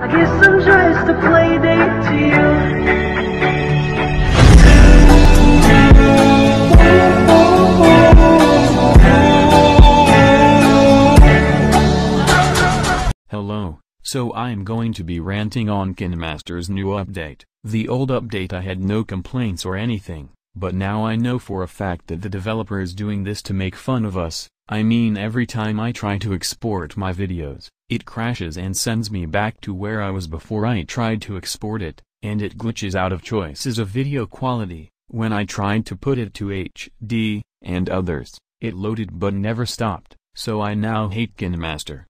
I guess I'm just a play date to you. Hello, so I am going to be ranting on KineMaster's new update. The old update I had no complaints or anything, but now I know for a fact that the developer is doing this to make fun of us. I mean every time I try to export my videos, it crashes and sends me back to where I was before I tried to export it, and it glitches out of choices of video quality. When I tried to put it to HD, and others, it loaded but never stopped, so I now hate KineMaster.